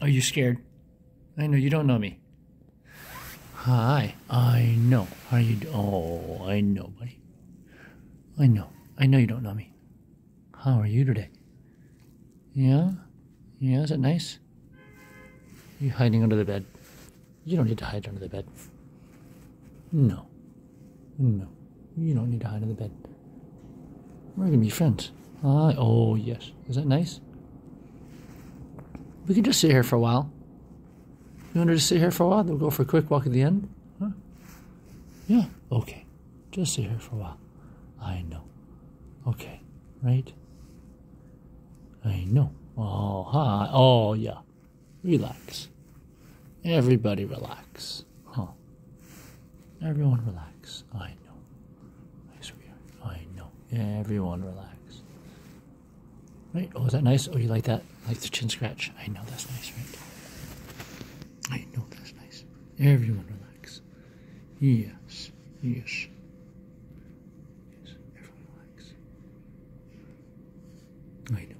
Are you scared? I know you don't know me. Hi. I know. How you? Oh, I know, buddy. I know. I know you don't know me. How are you today? Yeah? Yeah, is it nice? You hiding under the bed? You don't need to hide under the bed. No. No. You don't need to hide under the bed. We're gonna be friends. Hi. Oh, yes. Is that nice? We can just sit here for a while. You want to just sit here for a while? Then we'll go for a quick walk at the end? Huh? Yeah. Okay. Just sit here for a while. I know. Okay. Right? I know. Oh, hi. Oh, yeah. Relax. Everybody relax. Huh. Everyone relax. I know. Yes, we are. I know. Everyone relax. Right? Oh, is that nice? Oh, you like that? Like the chin scratch? I know that's nice, right? I know that's nice. Everyone relax. Yes. Yes. Yes. Everyone relax. I know.